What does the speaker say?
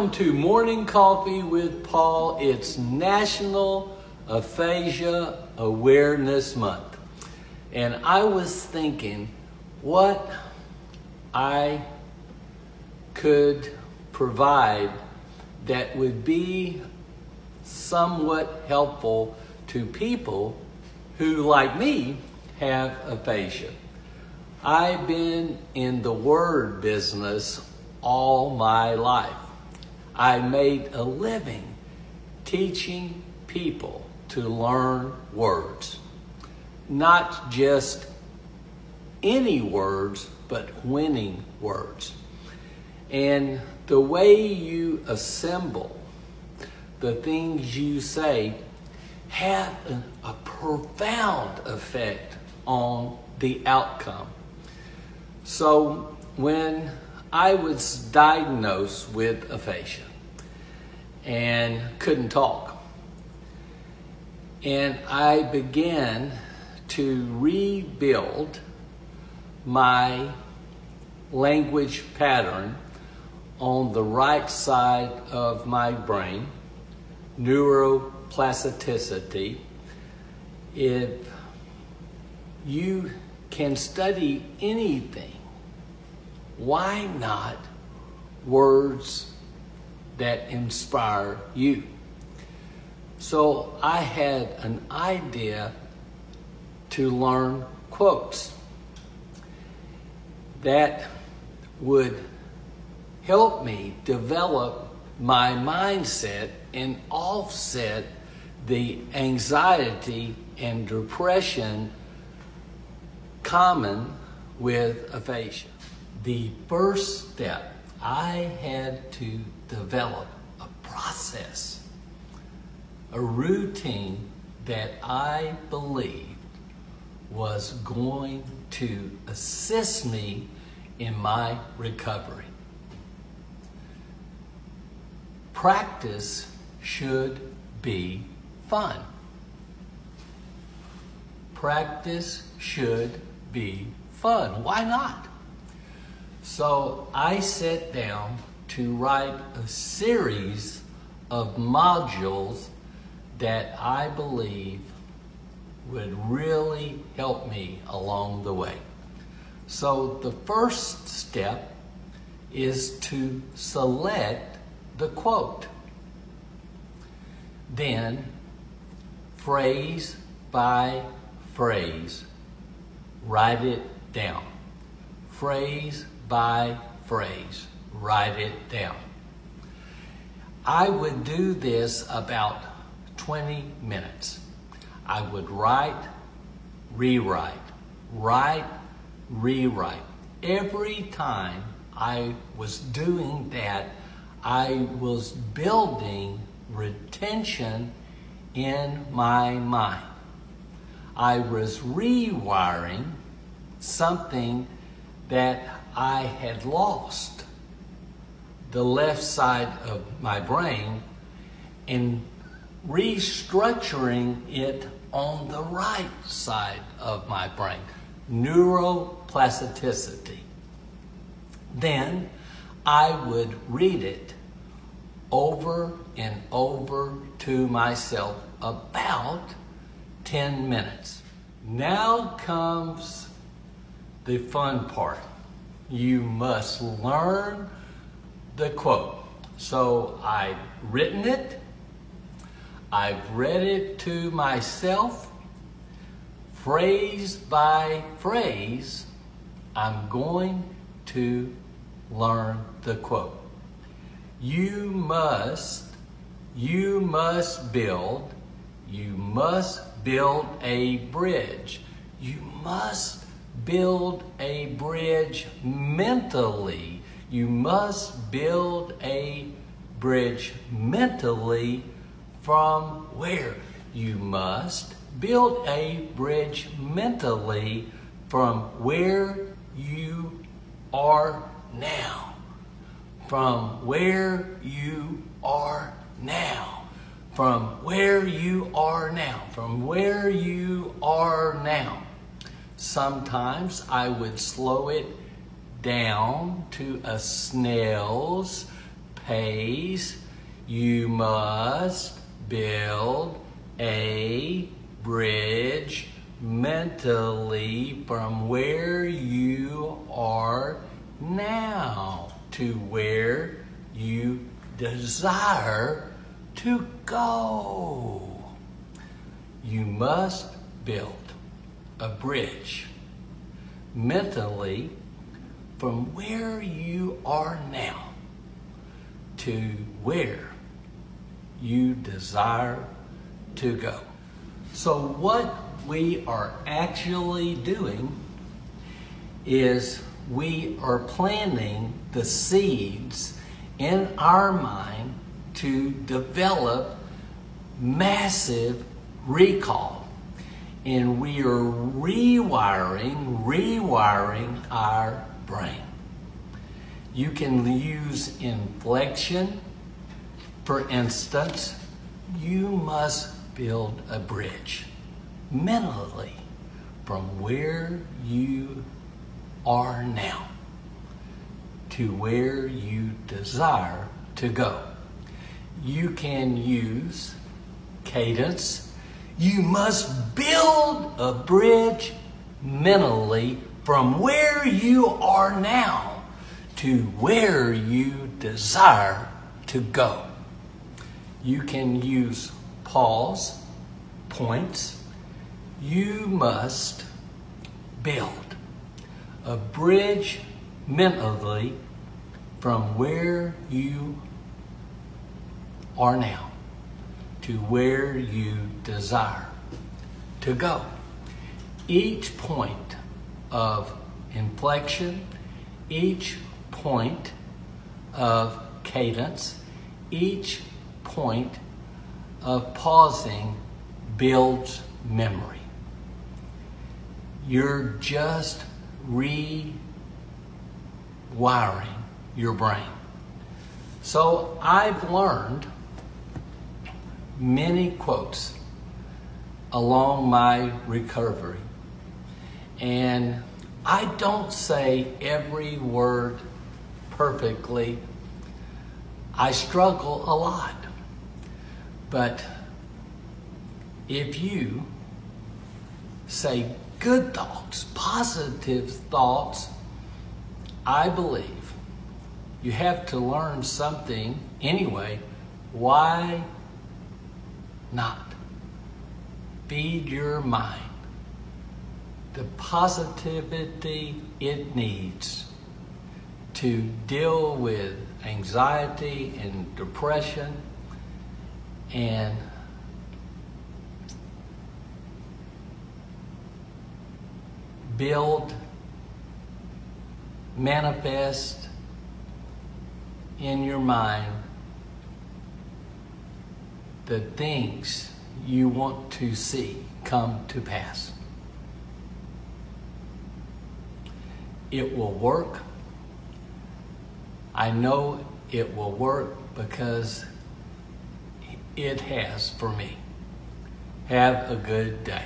Welcome to Morning Coffee with Paul. It's National Aphasia Awareness Month. And I was thinking what I could provide that would be somewhat helpful to people who, like me, have aphasia. I've been in the word business all my life. I made a living teaching people to learn words. Not just any words, but winning words. And the way you assemble the things you say have a, a profound effect on the outcome. So when I was diagnosed with aphasia and couldn't talk, and I began to rebuild my language pattern on the right side of my brain, neuroplasticity. If you can study anything, why not words that inspire you? So I had an idea to learn quotes that would help me develop my mindset and offset the anxiety and depression common with aphasia. The first step, I had to develop a process, a routine that I believed was going to assist me in my recovery. Practice should be fun. Practice should be fun. Why not? So I sat down to write a series of modules that I believe would really help me along the way. So the first step is to select the quote. Then, phrase by phrase, write it down. Phrase by phrase, write it down. I would do this about 20 minutes. I would write, rewrite, write, rewrite. Every time I was doing that, I was building retention in my mind. I was rewiring something that I had lost the left side of my brain and restructuring it on the right side of my brain neuroplasticity. Then I would read it over and over to myself about 10 minutes. Now comes the fun part. You must learn the quote. So I've written it, I've read it to myself, phrase by phrase, I'm going to learn the quote. You must, you must build, you must build a bridge. You must build a bridge mentally. You must build a bridge mentally from where? You must build a bridge mentally from where you are now. From where you are now. From where you are now. From where you are now. Sometimes I would slow it down to a snail's pace. you must build a bridge mentally from where you are now to where you desire to go. You must build a bridge mentally from where you are now to where you desire to go. So, what we are actually doing is we are planting the seeds in our mind to develop massive recall. And we are rewiring, rewiring our brain. You can use inflection. For instance, you must build a bridge mentally from where you are now to where you desire to go. You can use cadence. You must build a bridge mentally from where you are now to where you desire to go. You can use pause, points. You must build a bridge mentally from where you are now to where you desire to go. Each point of inflection, each point of cadence, each point of pausing builds memory. You're just rewiring your brain. So I've learned many quotes along my recovery. And I don't say every word perfectly. I struggle a lot. But if you say good thoughts, positive thoughts, I believe you have to learn something anyway. Why not? Feed your mind the positivity it needs to deal with anxiety and depression and build, manifest in your mind the things you want to see come to pass. It will work. I know it will work because it has for me. Have a good day.